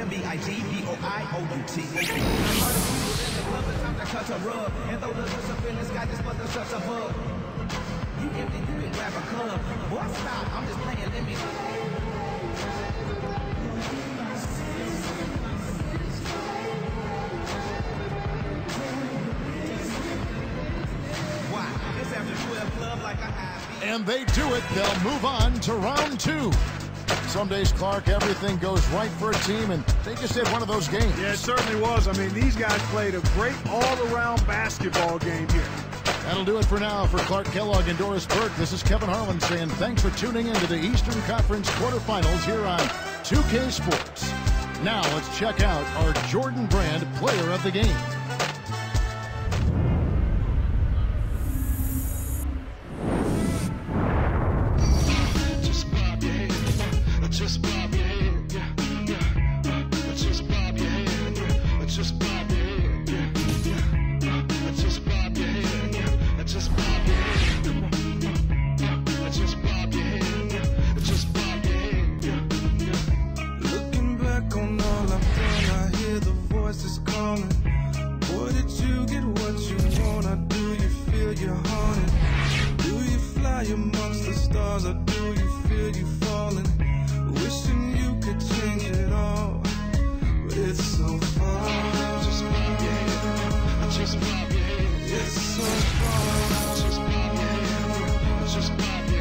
M-B-I-G-B-O-I-O-U-T. I heard of people in the club, the time to cut a rug. And throw the juice up in the sky just for the such a bug. You empty, you can grab a club. Boy, stop, I'm just playing, let me... Why? It's after 12 club like a high And they do it. They'll move on to round two. Some days, Clark, everything goes right for a team, and they just had one of those games. Yeah, it certainly was. I mean, these guys played a great all-around basketball game here. That'll do it for now for Clark Kellogg and Doris Burke. This is Kevin Harlan saying thanks for tuning in to the Eastern Conference quarterfinals here on 2K Sports. Now let's check out our Jordan Brand player of the game. Just bob your head. Yeah. Just bob your head. Yeah. Just bob your head. Come on. Just bob your head. Just bob your head. Looking back on all I've done, I hear the voices calling. Boy, did you get what you do you feel you're haunted? Do you fly amongst the stars, or do you feel you Yes, sir.